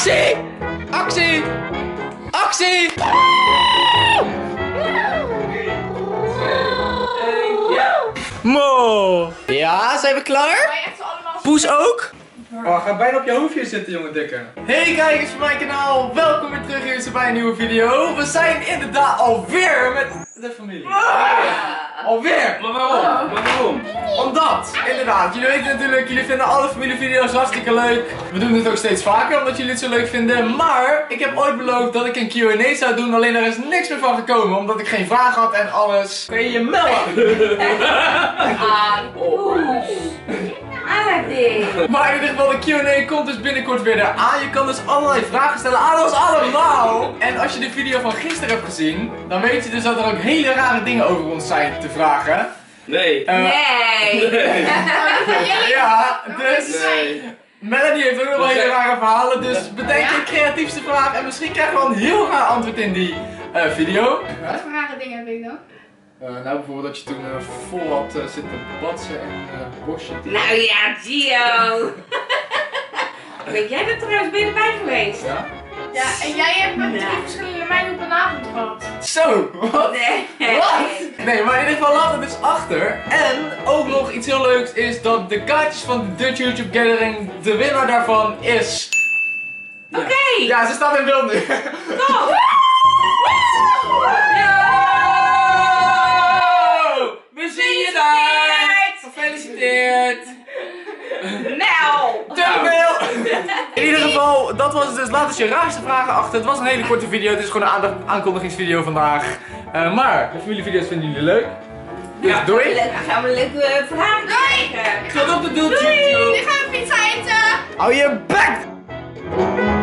Actie! Actie! Actie! Mo! Ja, zijn we klaar? Poes ook? Oh, ga bijna op je hoofdje zitten, jongen dikke. Hey kijkers van mijn kanaal, welkom weer terug hier bij een nieuwe video. We zijn inderdaad alweer met de familie. Alweer! Maar waarom? Maar waarom? Omdat, inderdaad, jullie weten natuurlijk, jullie vinden alle familievideo's hartstikke leuk. We doen het ook steeds vaker omdat jullie het zo leuk vinden. Maar ik heb ooit beloofd dat ik een Q&A zou doen, alleen er is niks meer van gekomen. Omdat ik geen vraag had en alles. Kun je je melden? Maar in ieder geval, de Q&A komt dus binnenkort weer eraan. Je kan dus allerlei vragen stellen aan ons allemaal. En als je de video van gisteren hebt gezien, dan weet je dus dat er ook hele rare dingen over ons zijn te vragen. Nee. Eh, Nee. Ja, dus... Nee. Melanie heeft ook nog wel hele rare verhalen, dus bedenk je creatiefste vraag en misschien krijgen we een heel raar antwoord in die eh, video. Wat voor rare dingen heb ik dan? Eh, nou, bijvoorbeeld dat je toen vol had zitten batsen en eh bosje. Nou ja, Gio. Weet jij bent trouwens ben je erbij geweest? Ja? Ja, en jij hebt met drie verschillende meiden op een avond gehad. Zo, wat? Nee. Wat? Nee, maar in ieder geval laat het dus achter. En ook nog iets heel leuks is dat de kaartjes van de Dutch YouTube Gathering, de winnaar daarvan is... Oké. Ja, ze staat in beeld nu. Top. We zien je daar! Gefeliciteerd! Nou. Te veel! In ieder geval, dat was het dus. Laat eens je raarste vragen achter. Het was een hele korte video. Het is gewoon een aankondigingsvideo vandaag. Eh, maar de familievideo's vinden jullie leuk. Dus doei! Leuk, dan gaan we leuke vragen krijgen. Tot op de doel, Nu gaan we pizza eten! Hou je bek!